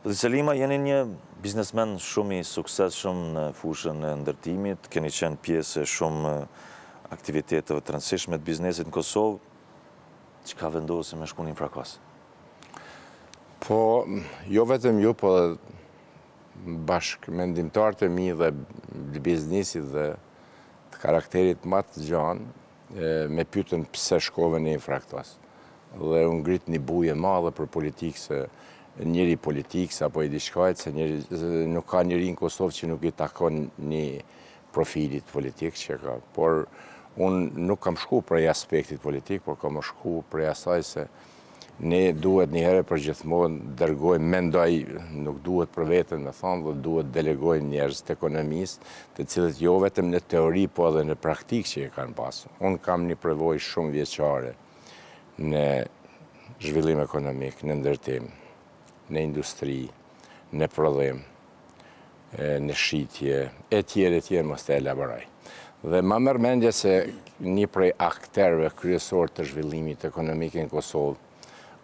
Zoti Selimaj, jeni një biznesmen shumë i suksesshëm në fushën e ndërtimit, keni qenë pjesë e shumë aktiviteteve të rëndësishme të biznesit në Kosovë, çka vendosi me shku në Infrakos? Po, jo vetëm ju, po edhe bashkëmendimtarët e mi dhe të biznesit dhe të karakterit ma të gjanë, Më pytën pse shkove në Infrakos. Dhe u ngrit një bujë e madhe për politikë se njeri i politikës apo i diçkajt, se nuk ka njeri në Kosovë që nuk i takon një profilit politik që ka. Por, unë nuk kam shku prej aspektit politik, por kam shku prej asaj se ne duhet një herë për gjithmonë dërgojmë, mendoj, nuk duhet për veten me thonë, duhet delegojmë njerëz të ekonomisë, të cilët jo vetëm në teori, po edhe në praktikë që i kanë pas. Unë kam një përvojë shumëvjeçare në zhvillim ekonomik, në ndërtim, në industri, në prodhim. në shitje, e tjera e tjera mos të elaboroj. Dhe ma merr mendja se një prej akterve kryesorë të zhvillimit ekonomik në Kosovë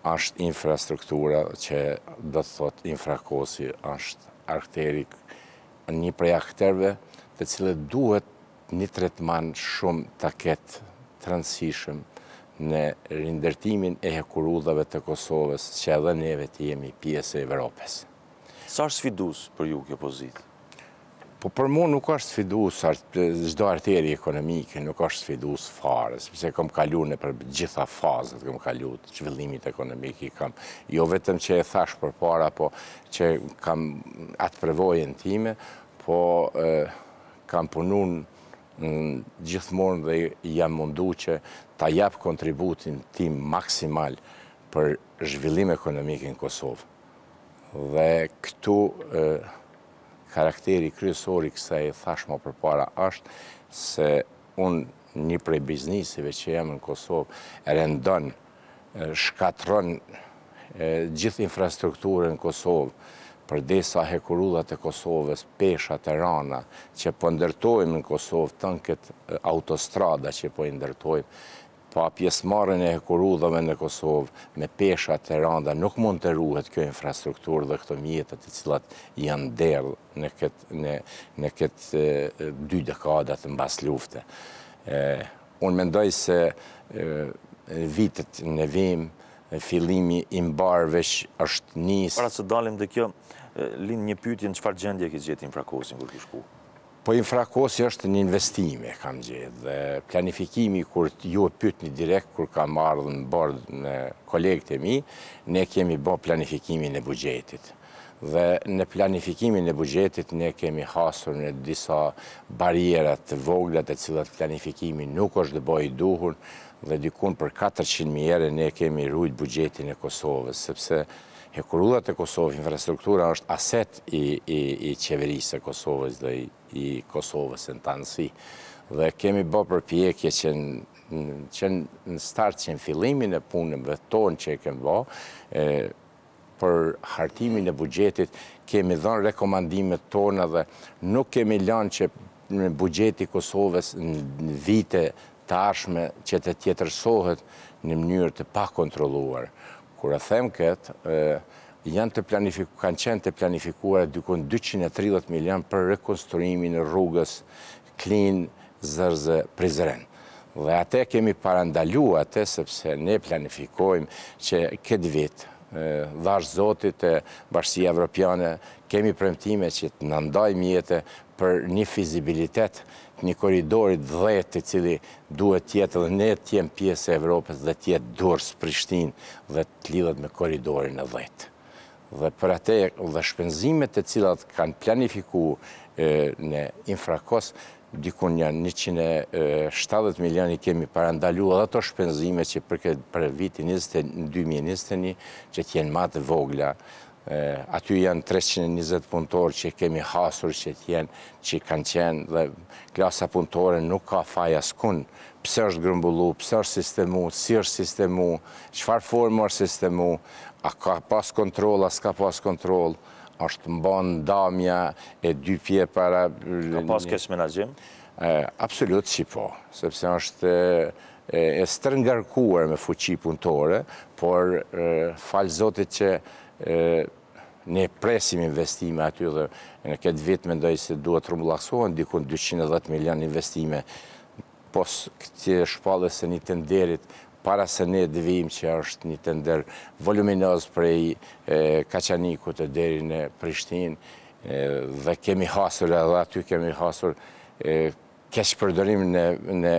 është infrastruktura që do të thotë Infrakosi është akteri një prej akterve të cilët duhet një tretman shumë ta ketë të rëndësishëm në rindërtimin e hekurudhave të Kosovës që edhe neve të jemi pjesë e Evropës. Sa është sfidues për ju kjo pozitë? Po për mua nuk është sfidues, çdo arteri ekonomike nuk është sfidues fare, sepse kam kalu nëpër të gjitha fazat, kam kalu të zhvillimit ekonomik, i kam jo vetëm që e thash përpara, po që kam atë përvojën time, po kam punu gjithmonë dhe jam mundu që ta jap kontributin tim maksimal për zhvillim ekonomik në Kosovë. Dhe këtu karakteri kryesor i kësaj thash ma përpara është se unë një prej bizniseve që jam në Kosovë rëndon shkatërron gjithë infrastrukturën në Kosovë përderisa hekurudhat e Kosovës peshat e randa që po ndërtojmë në Kosovë tanë këto autostrada që po i ndërtojmë Pa pjesëmarrjen e hekurudhave në Kosovë me pesha të rënda nuk mund të ruhet kjo infrastrukturë dhe këto mjete të cilat janë derdhë në këtë në këtë dy dekadat mbas lufte. Unë mendoj se vitet në vijim fillimi i mbarë veç është nisë. Para se të dalim te kjo, lind një pyetje në çfarë gjendje e ke gjetë Infrakosin kur ke shku? Po infrakosi është një investim e kam gjet dhe planifikimi kur ju e pytni direkt kur kam ardhë në bord me kolegët e mi, ne kemi bo planifikimin e buxhetit. Dhe në planifikimin e buxhetit ne kemi hasur në disa barriera të vogla të cilat planifikimi nuk është bo i duhur dhe dikun për katërqind milionë euro ne kemi rujt buxhetin e Kosovës sepse Hekurudhat e Kosovës, infrastruktura është aset i Qeverisë së Kosovës dhe i Kosovës në tanësi. Dhe kemi bërë përpjekje që që në start që në fillimin e punëve tona që e kemë bërë, për hartimin e buxhetit, kemi dhënë rekomandimet tona dhe nuk kemi lanë që në buxheti i Kosovës në vite të ardhshme që të tjetërsohet në mënyrë të pakontrolluar. Kur e them këtë, janë të planifikuar, kanë qenë të planifikuara dikun dyqind e tridhjetë milionë për rekonstruimin e rrugës Klinë, Xërxë, Prizren. Dhe atë e kemi parandalu atë sepse ne planifikojmë që këtë vit, dhashtë Zoti te Bashkësia Evropiane, kemi premtime që të na ndajë mjete për një fizibilitet të një korridori të dhjetë i cili duhet të jetë dhe ne të jemë pjesë e Evropës dhe të jetë Durrës, Prishtinë dhe të lidhet me korridorin e dhjetë. Dhe për atë dhe shpenzimet të cilat kanë planifiku në Infrakos dikun njëqind e shtatëdhjetë milionë i kemi parandalu edhe ato shpenzime që për këtë për vitin njëzet e dy mijë e njëzet e një që të jenë ma të vogla Aty janë treqind e njëzet punëtorë që kemi hasur që të jenë, që kanë qenë dhe klasa punëtore nuk ka faj askund. Pse është grumbullu, pse është sistemu, si është sistemu, çfarë formë është sistemu, a ka pas kontroll, a s'ka pas kontroll, është bo ndamja e dy pje para... Ka pas keqmenaxhim? Absolut që po, sepse është... e stërngarkuar me fuqi punëtore, por falë zotit që ne presim investime aty dhe në këtë vit mendoj se duhet të rrumbullaksohen dikun dyqind e dhjetë milionë investime pos kësaj shpalljes së një tenderit para se ne të vijmë që është një tender voluminoz prej Kaçanikut deri në Prishtinë dhe kemi hasur edhe aty kemi hasur keqpërdorim në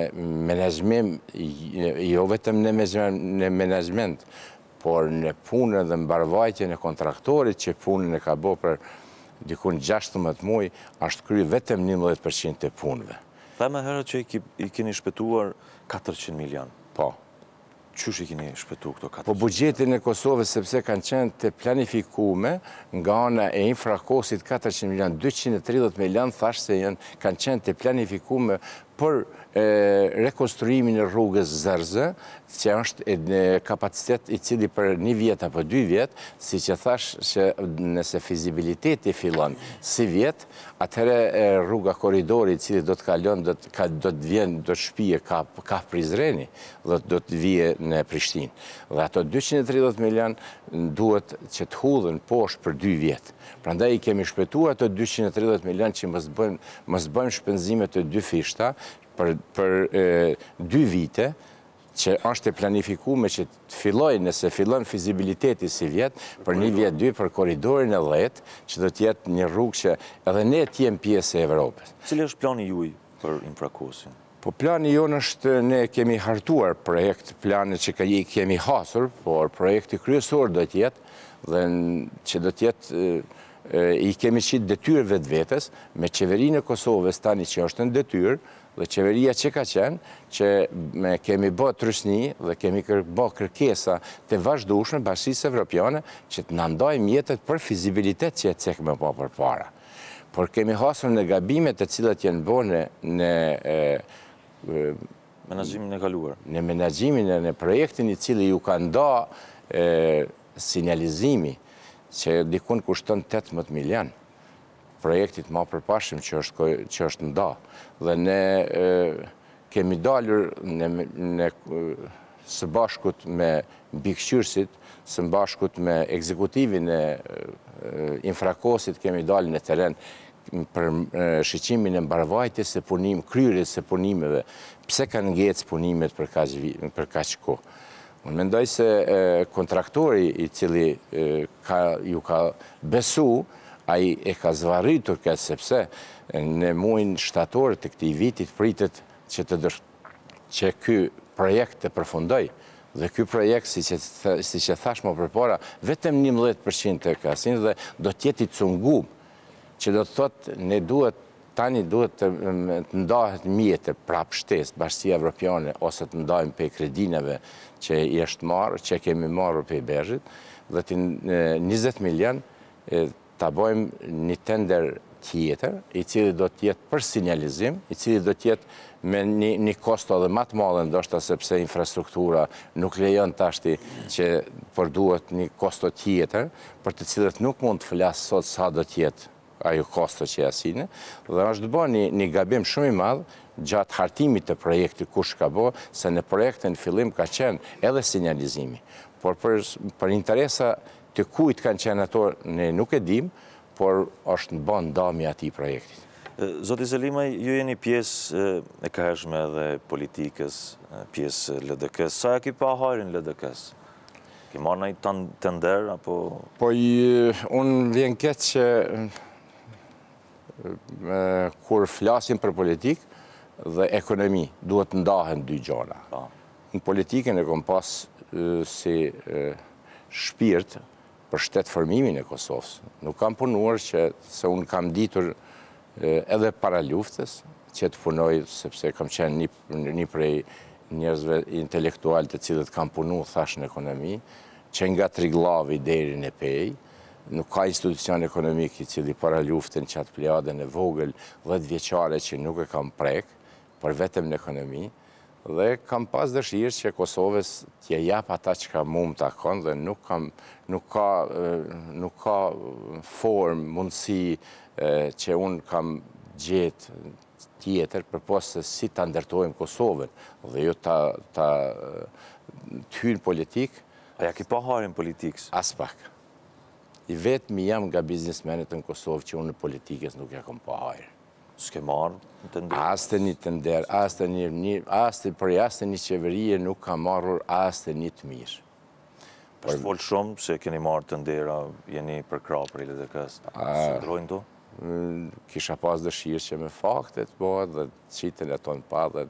menaxhmim, jo vetëm në menaxhment, por në punën dhe mbarëvajtjen e kontraktorit që punën e ka bo për dikun gjashtëmbëdhjetë muaj, ashtë kry vetëm njëmbëdhjetë për qind të punëve. The më herët që i keni shpëtuar katërqind milionë. Po. Qysh i keni shpëtu këto katër qind milion? Po buxhetin e Kosovës sepse kanë qenë të planifikume nga ana e Infrakosit katër qind milion dyqind e tridhjetë milion thashë se kanë qenë të planifikume për rekonstruimin e rrugës Xërxë që është kapacitet i cili për një vjet apo dy vjet siç e thashë që nëse fizibiliteti fillon sivjet atëherë rruga korridori i cili do të kalon do të vjen do të shpie kah Prizreni dhe do të vijë në Prishtinë. Dhe ato dyqind e tridhjetë milionë duhet që të hudhen poshtë për dy vjet. Prandaj i kemi shpëtuar ato dyqind e tridhjetë milionë që mos bëjmë shpenzime të dyfishta për dy vite që është e planifikume që të fillojë nëse fillon fizibiliteti sivjet për një vjet dy për korridorin e dhjetë që do të jetë një rrugë që edhe ne të jemë pjesë e Evropës. Cili është plani juaj për Infrakosin? Po plani jonë është ne kemi hartuar projekt plane që ka i kemi hasur, por projekti kryesor do të jetë dhe që do të jetë i kemi qitë detyrë vetvetes, me qeverinë e Kosovës tani që është në detyrë dhe qeveria që ka qenë që kemi bo trysni dhe kemi bo kërkesa të vazhdushme Bashkësisë Evropiane që të na ndajë mjetet për fizibilitet që e ceka më përpara. Por kemi hasur në gabime të cilat janë bo në menaxhimin e kaluar. Në menaxhimin e në projektin i cili iu ka nda sinjalizimi që dikun kushton 18 milion projektit ma përparshëm që është nda. Dhe ne Kemi dalur ne së bashkut me mbikëqyrësit, së bashkut me ekzekutivin e Infrakosit kemi dalë në terren për shiqimin e mbarëvajtjes së punim, kryerjes së punimeve. Pse kanë ngecë punimet për kaq kohë? Unë mendoj se kontraktori i cili iu ka besu, ai e ka zvarritur këtë sepse në muajin shtatorit të këtij viti pritet që të që ky projekt të përfundojë, dhe ky projekt siç e thashë më përpara, vetëm njëmbëdhjetë për qind të ka sinj dhe do të jetë i cungum, që do të thotë ne duhet Tani duhet të ndahet mjete prap shtesë Bashkësia Evropiane ose të ndajmë pej kredive që është marrë, që kemi marrur pej BERZH-it dhe te njëzet milion ta bojmë një tender tjetër i cili do të jetë për sinjalizim, i cili do të jetë me një kosto dhe ma të madhe ndoshta sepse infrastruktura nuk lejon tashti që por duhet një kosto tjetër për të cilat nuk mund të flas sot sa do të jetë ajo kosto që ia sillen dhe është bë një një gabim shumë i madh gjatë hartimit të projektit kush ka bo se në projekte në fillim ka qenë edhe sinjalizimi por për për interesa të kujt kanë qenë ato ne nuk e dimë por është bë ndamje e atij projektit. Zoti Selimaj, ju jeni pjesë e kahershme edhe politikës, pjesë LDK-së, sa ia ki pa hajrin LDK-së? Ki marrë najë tender, apo... Po, unë m'vjen keq që kur flasim për politikë dhe ekonomi, duhet të ndahen dy gjana. Po. Unë politikën e kom pas si shpirt për shtetformimin e Kosovës. Nuk kam punuar që se unë kam ditur edhe para luftës që të punoj, sepse kam qenë një Një prej njerëzve intelektualë të cilët kam punu thashë në ekonomi, që nga Triglavi deri në Pejë, nuk ka institucion ekonomik i cili para luftës qat plejadën e vogël dhjetëvjeçare që nuk e kam prek, por vetëm në ekonomi, dhe kam pas dëshirë që Kosovës t'ia jap atë çka mu m'takon dhe nuk kam, nuk ka, nuk ka formë, mundësi që unë kam gjetë, tjetër përpos se si ta ndërtojmë Kosovën dhe jo ta të hyj në politikë. A ia ke pa hajrin politikës? Aspak. I vetmi jam nga biznesmenët në Kosovë që unë politikës nuk ia kam pa hajrin. S'ke marrë tender? Asnjë tender, asnjë, as prej asnjë qeverie nuk kam marrur asnjë të mirë. Është folë shumë se keni marrë tendera, jeni përkrahë prej LDK-s. Qëndrojnë këto? Kisha pas dëshirë që me fakte të bëhet dhe qitet e tanë pa dhe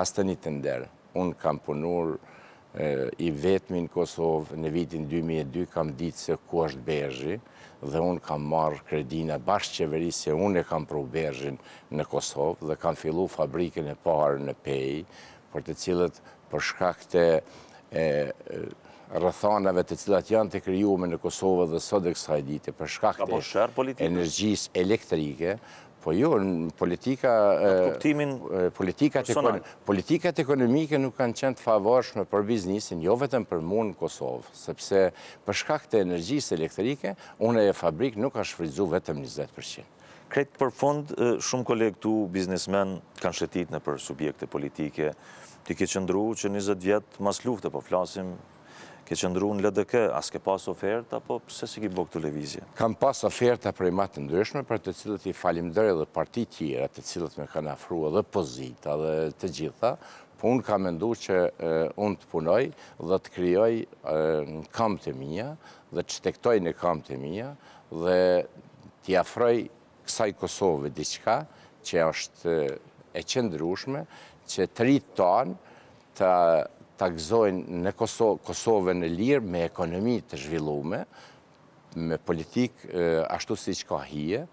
asnjë tender. Unë kam punuar i vetmi në Kosovë në vitin 2002 kam ditë se ku është BERZH-i dhe unë kam marrë kredinë bashkë qeverisë unë e kam pru BERZH-in në Kosovë dhe kam fillu fabrikën e parë në Pejë për të cilët për shkak të rrethanave të cilat janë të krijume në Kosovë dhe sot dhe kësaj dite, për shkak të energjisë elektrike, po jo, politika, politikat ekonomike nuk kanë qenë të favorshme për biznesin, jo vetëm për mua në Kosovë, sepse për shkak të energjisë elektrike, ajo fabrikë nuk ka shfrytëzuar vetëm njëzet për qind. Krejt për fund, shumë kolegë tu, biznesmen, kanë shëtit nëpër subjekte politike, ti ke qëndru që 20 vjetë mas lufte, po flasim, ke qëndru në LDK, a s'ke pas oferta, apo pse s'i ki bo këto lëvizje? Kam pas oferta prej ma të ndryshme, për të cilat i falënderoj edhe parti tjera, të cilat më kanë ofru edhe pozita dhe të gjitha, po unë kam mendu që unë të punoj dhe të krijoj në kambët e mia dhe të shtegtoj në kambët e mia, dhe t'i afroj kësaj Kosove diçka që është e qëndrueshme, që të rinjtë tanë ta gëzojnë në Kosovën e lirë, me ekonomi të zhvillume, me politikë ashtu siç ka hije,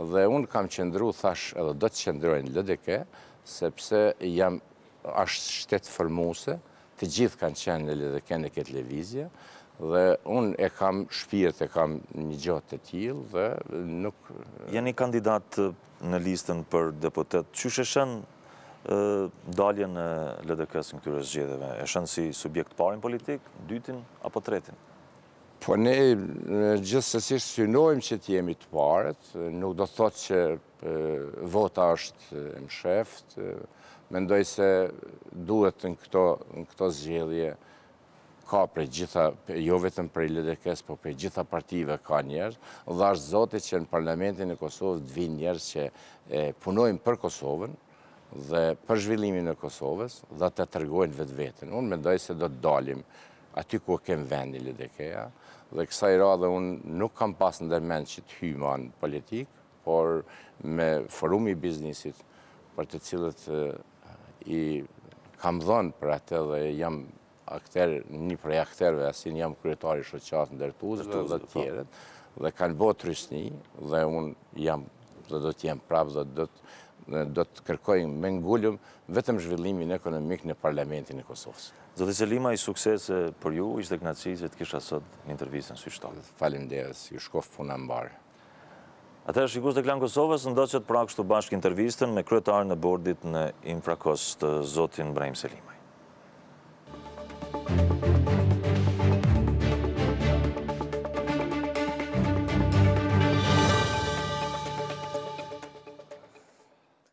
dhe unë kam qëndru, thashë edhe do të qëndroj në LDK, sepse jam, është shtetformuese, të gjithë kanë qenë në LDK në këtë lëvizje, dhe unë e kam shpirt, e kam një gjo të tillë, dhe nuk... Jeni kandidat në listën për deputetë, qysh e shihni daljen e LDK-s në këtyre zgjedhjeve? E shihni si subjekt të parin politik, të dytin, apo të tretin? Po ne gjithsesi synojmë që të jemi të parët, nuk do të thotë që Vota është e msheftë, mendoj se duhet në këto, në këto zgjedhje ka prej të gjitha, jo vetëm prej LDK-s, po prej të gjitha partive ka njerëz, dhe dhashtë zoti që në Parlamentin e Kosovës të vinë njerëz që punojnë për Kosovën dhe për zhvillimin e Kosovës dhe të tregojnë vetveten. Unë mendoj se do të dalim aty ku e kem vendin LDK-a dhe kësaj radhe unë nuk kam pas ndër mend që të hy ma në politikë, por me forumin e biznesit, për të cilët i kam dhënë për atë dhe jam akter, një prej akterve, asin jam kryetar i shoqatës ndërtuesve dhe të tjerët, më kanë bo trysni, dhe unë jam dhe do të jem prap dhe do të do të kërkojmë me ngulm vetëm zhvillimin ekonomik në parlamentin e Kosovës. Zoti Selimaj, suksese për ju, ishte knaqsi që të kisha sot në intervistë në Sy n'sy. Faleminderit, ju shkoftë puna mbarë. Atëherë shikues të Klan Kosovës, ndoqët pra kështu bashkë intervistën me kryetarin e bordit në Infrakos, zotin Brahim Selimaj.